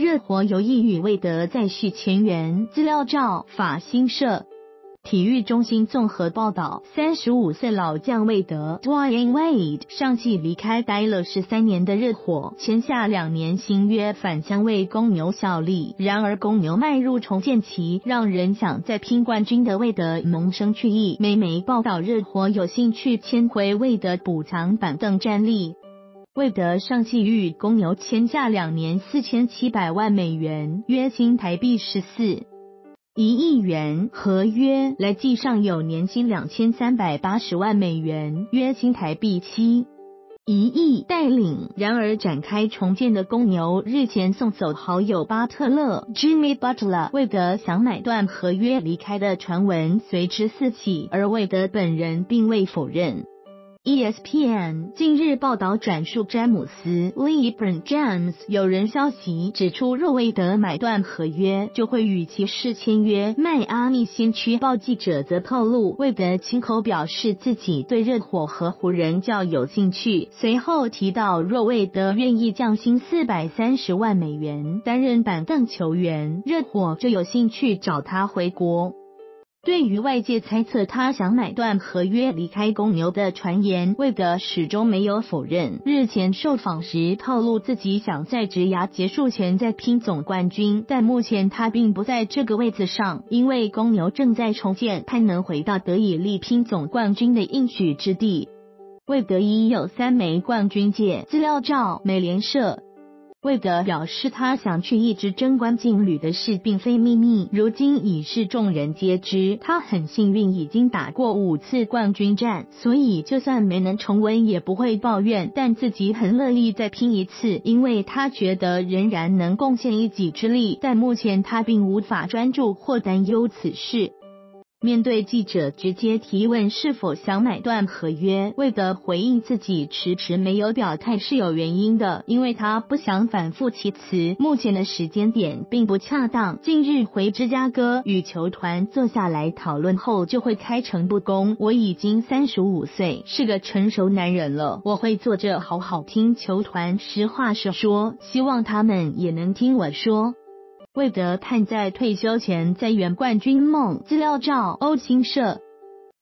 热火有意与魏德再续前缘。资料照法新社。体育中心综合报道：三十五岁老将魏德 （Dwayne Wade） 上季离开待了十三年的热火，签下两年新约，返乡为公牛效力。然而，公牛迈入重建期，让人想再拼冠军的魏德萌生去意。美媒报道，热火有兴趣签回魏德，补偿板凳战力。魏德上季与公牛签下两年四千七百万美元，约新台币十四。一亿元合约来计上有年薪两千三百八十万美元，约新台币七一亿带领。然而展开重建的公牛日前送走好友巴特勒 Jimmy Butler，魏德想买断合约离开的传闻随之四起，而魏德本人并未否认。ESPN 近日报道转述詹姆斯 （LeBron James） 有人消息指出，若韦德买断合约，就会与骑士签约。迈阿密先驱报记者则透露，韦德亲口表示自己对热火和湖人较有兴趣。随后提到，若韦德愿意降薪四百三十万美元担任板凳球员，热火就有兴趣找他回国。对于外界猜测他想买断合约离开公牛的传言，魏德始终没有否认。日前受访时透露自己想在职涯结束前再拼总冠军，但目前他并不在这个位置上，因为公牛正在重建，盼能回到得以力拼总冠军的应许之地。魏德已有三枚冠军戒。资料照美联社。魏德表示，他想去一支贞观劲旅的事并非秘密，如今已是众人皆知。他很幸运，已经打过五次冠军战，所以就算没能重温，也不会抱怨。但自己很乐意再拼一次，因为他觉得仍然能贡献一己之力。但目前他并无法专注或担忧此事。面对记者直接提问是否想买断合约，魏德回应自己迟迟没有表态是有原因的，因为他不想反复其词，目前的时间点并不恰当。近日回芝加哥与球团坐下来讨论后，就会开诚布公。我已经三十五岁，是个成熟男人了，我会坐着好好听球团实话实说，希望他们也能听我说。魏德盼在退休前在圆冠军梦。资料照欧青社。